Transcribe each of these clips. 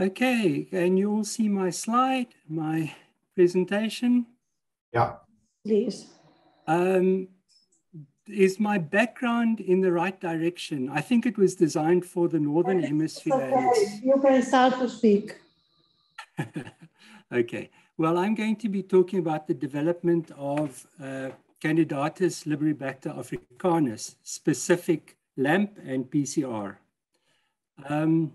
Okay, can you all see my slide, my presentation? Yeah. Please. Um, is my background in the right direction? I think it was designed for the Northern Hemisphere. Okay. You can start to speak. okay. Well, I'm going to be talking about the development of uh, Candidatus liberibacter africanus, specific LAMP and PCR. Um,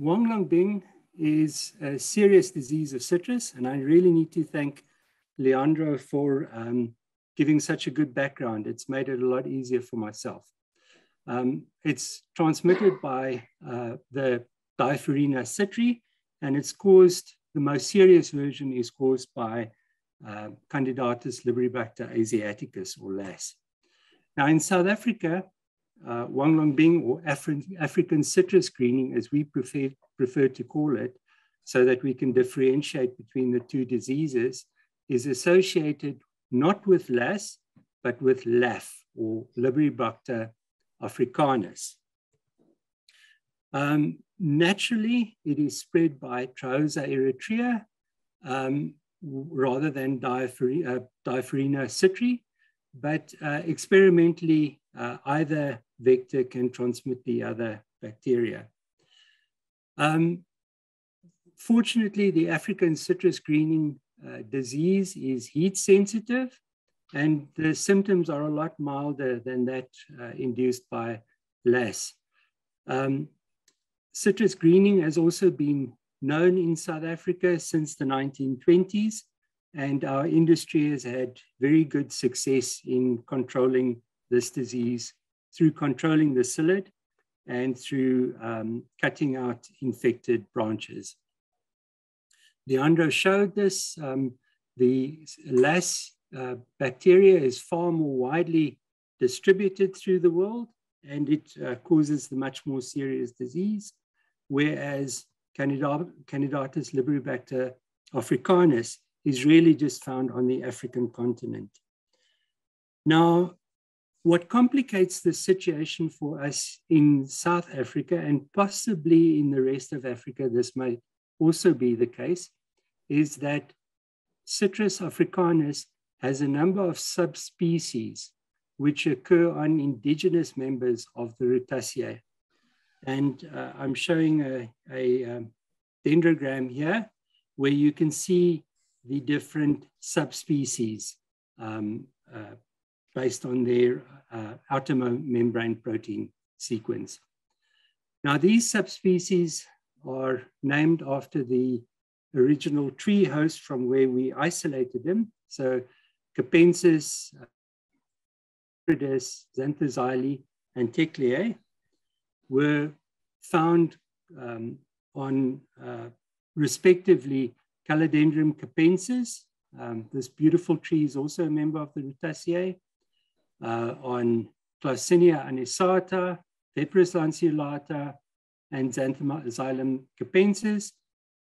Huanglongbing is a serious disease of citrus, and I really need to thank Leandro for um, giving such a good background. It's made it a lot easier for myself. Um, it's transmitted by uh, the Diaphorina citri, and it's caused, the most serious version is caused by uh, Candidatus liberibacter asiaticus or LAS. Now in South Africa, uh, Huanglongbing or Afri African citrus greening, as we prefer, prefer to call it, so that we can differentiate between the two diseases, is associated not with LAS, but with LAF or Liberibacter africanus. Um, naturally, it is spread by Trioza erytreae um, rather than Diaphorina, uh, citri, but uh, experimentally, uh, either vector can transmit the other bacteria. Um, fortunately, the African citrus greening uh, disease is heat sensitive, and the symptoms are a lot milder than that uh, induced by LAS. Um, citrus greening has also been known in South Africa since the 1920s, and our industry has had very good success in controlling this disease through controlling the psyllid and through um, cutting out infected branches. Leandro showed this. Um, the LAS uh, bacteria is far more widely distributed through the world and it uh, causes the much more serious disease, whereas Candidatus liberibacter africanus is really just found on the African continent. Now, what complicates the situation for us in South Africa and possibly in the rest of Africa, this might also be the case, is that Citrus africanus has a number of subspecies which occur on indigenous members of the Rutaceae. And uh, I'm showing a, a um, dendrogram here where you can see the different subspecies um, uh, based on their uh, outer membrane protein sequence. Now, these subspecies are named after the original tree host from where we isolated them. So Capensis, Iridis, Zanthoxylum, and Tecleae were found um, on uh, respectively Calodendrum capensis. Um, this beautiful tree is also a member of the Rutaceae. Uh, on Clausena anisata, Vepris lanceolata, and Zanthoxylum capensis,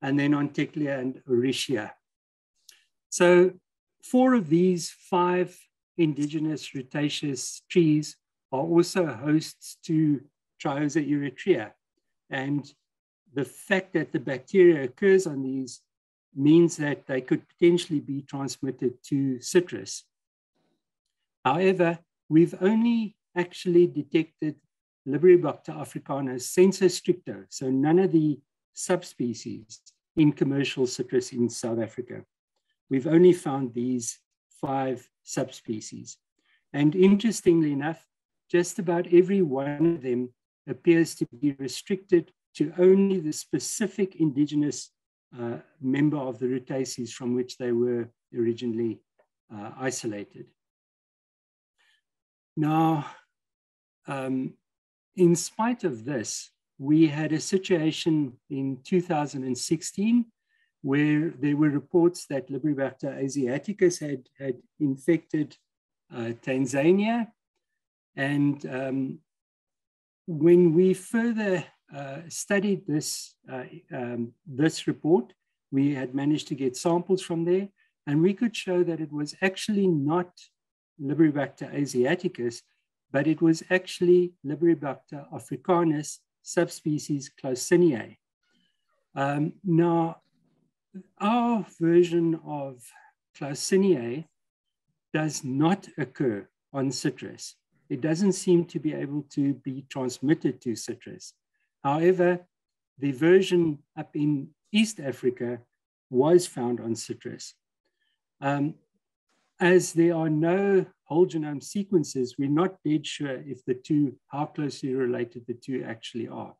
and then on Teclea and Oricea. So four of these five indigenous Rutaceous trees are also hosts to Trioza erytreae. And the fact that the bacteria occurs on these means that they could potentially be transmitted to citrus. However, we've only actually detected Liberibacter africana sensu stricto, so none of the subspecies in commercial citrus in South Africa. We've only found these five subspecies. And interestingly enough, just about every one of them appears to be restricted to only the specific indigenous uh, member of the Rutaceae from which they were originally uh, isolated. Now, um, in spite of this, we had a situation in 2016 where there were reports that Liberibacter asiaticus had, had infected uh, Tanzania. And um, when we further studied this, uh, um, this report. We had managed to get samples from there, and we could show that it was actually not Liberibacter asiaticus, but it was actually Liberibacter africanus subspecies Clausenae. Um, now, our version of Clausenae does not occur on citrus. It doesn't seem to be able to be transmitted to citrus. However, the version up in East Africa was found on citrus. Um, as there are no whole genome sequences, we're not dead sure if the two, how closely related the two actually are.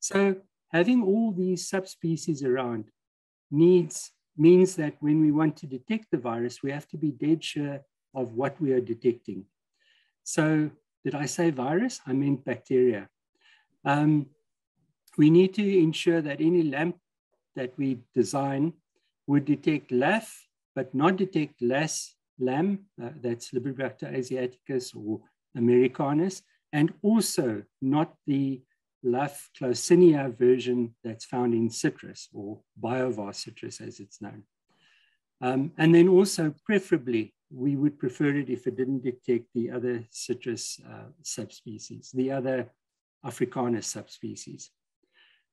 So having all these subspecies around needs, means that when we want to detect the virus, we have to be dead sure of what we are detecting. So did I say virus? I meant bacteria. Um, we need to ensure that any lamp that we design would detect LAF, but not detect LAS lam, uh, that's Liberibacter asiaticus or americanus, and also not the LAF Clausinia version that's found in citrus or biovar citrus as it's known. Um, and then also preferably, we would prefer it if it didn't detect the other citrus uh, subspecies, the other Africanus subspecies.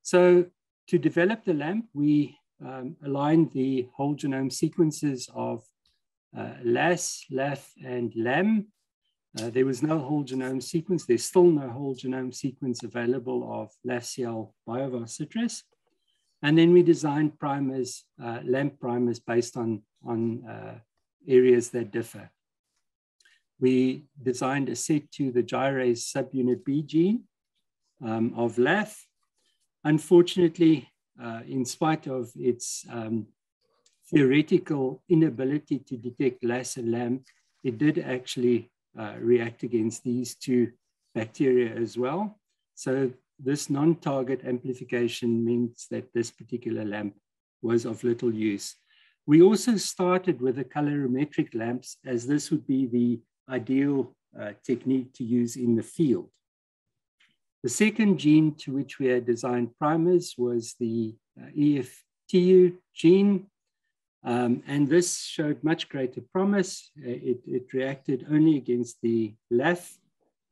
So to develop the LAMP, we um, aligned the whole genome sequences of uh, LAS, LAF, and LAM. Uh, there was no whole genome sequence. There's still no whole genome sequence available of LAFCL biovar citrus. And then we designed primers, uh, LAMP primers based on, on uh, areas that differ. We designed a set to the gyrase subunit B gene um, of LAF Unfortunately, uh, in spite of its um, theoretical inability to detect LAS and LAM, it did actually uh, react against these two bacteria as well. So this non-target amplification means that this particular lamp was of little use. We also started with the colorimetric lamps as this would be the ideal uh, technique to use in the field. The second gene to which we had designed primers was the uh, EFTU gene. Um, and this showed much greater promise. Uh, it, it reacted only against the LAF,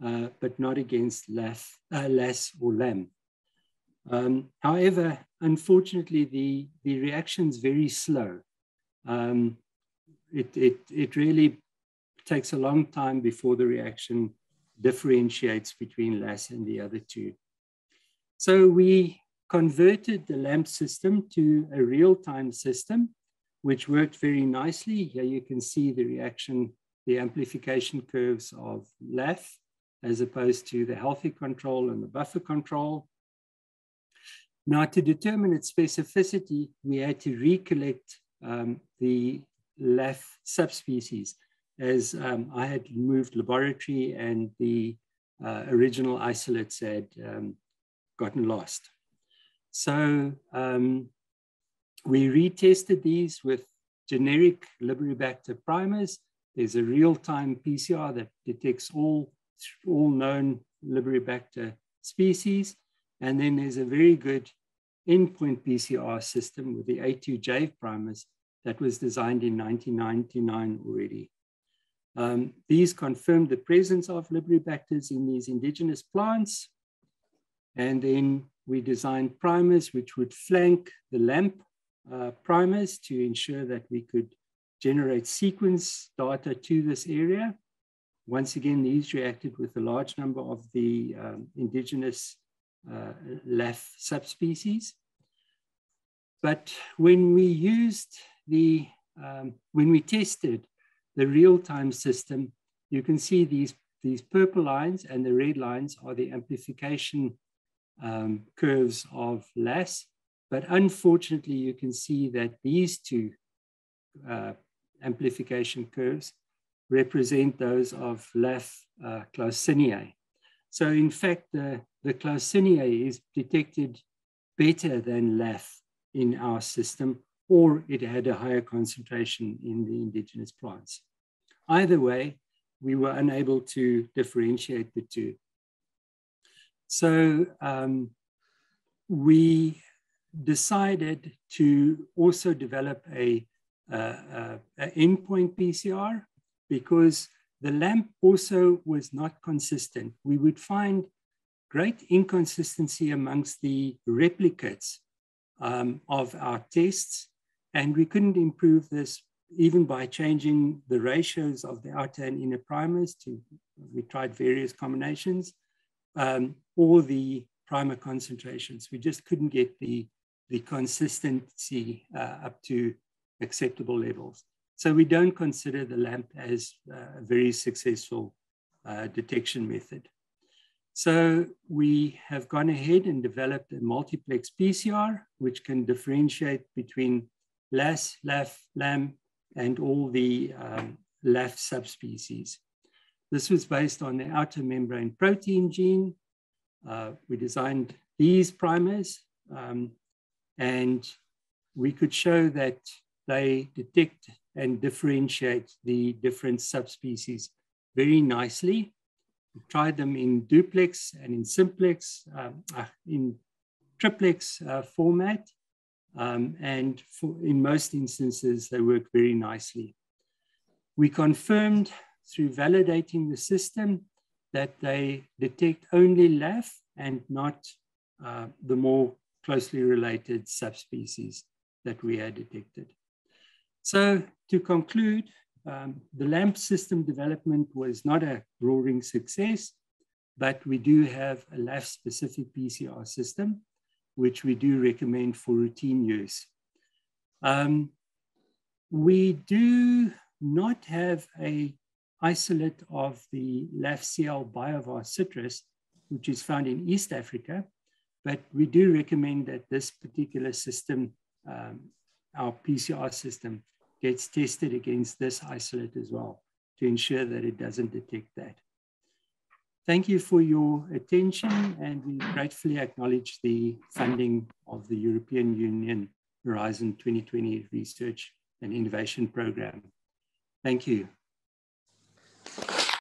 uh, but not against LAF, uh, LAS or LAM. Um, however, unfortunately, the, the reaction's very slow. Um, it, it, it really takes a long time before the reaction differentiates between LAS and the other two. So we converted the LAMP system to a real-time system, which worked very nicely. Here you can see the reaction, the amplification curves of LAF, as opposed to the healthy control and the buffer control. Now, to determine its specificity, we had to recollect um, the LAF subspecies as um, I had moved laboratory and the uh, original isolates had um, gotten lost. So um, we retested these with generic Liberibacter primers. There's a real-time PCR that detects all, all known Liberibacter species. And then there's a very good endpoint PCR system with the A2J primers that was designed in 1999 already. Um, these confirmed the presence of Liberibacters in these indigenous plants. And then we designed primers which would flank the LAMP uh, primers to ensure that we could generate sequence data to this area. Once again, these reacted with a large number of the um, indigenous uh, LAF subspecies. But when we used the, um, when we tested the real-time system, you can see these, these purple lines and the red lines are the amplification um, curves of LAS. But unfortunately, you can see that these two uh, amplification curves represent those of LAF uh, Clausenae. So in fact, the, the Clausenae is detected better than LAF in our system, or it had a higher concentration in the indigenous plants. Either way, we were unable to differentiate the two. So um, we decided to also develop a, a, endpoint PCR because the lamp also was not consistent. We would find great inconsistency amongst the replicates um, of our tests. And we couldn't improve this even by changing the ratios of the outer and inner primers to, we tried various combinations, um, or the primer concentrations. We just couldn't get the, the consistency uh, up to acceptable levels. So we don't consider the LAMP as a very successful uh, detection method. So we have gone ahead and developed a multiplex PCR, which can differentiate between LAS, LAF, LAM, and all the um, LAF subspecies. This was based on the outer membrane protein gene. Uh, we designed these primers um, and we could show that they detect and differentiate the different subspecies very nicely. We tried them in duplex and in simplex, um, uh, in triplex uh, format. Um, and for, in most instances, they work very nicely. We confirmed through validating the system that they detect only LAF and not uh, the more closely related subspecies that we had detected. So to conclude, um, the LAMP system development was not a roaring success, but we do have a LAF-specific PCR system, which we do recommend for routine use. Um, we do not have a isolate of the LAFCL biovar citrus, which is found in East Africa, but we do recommend that this particular system, um, our PCR system, gets tested against this isolate as well to ensure that it doesn't detect that. Thank you for your attention and we gratefully acknowledge the funding of the European Union Horizon 2020 Research and Innovation Program. Thank you.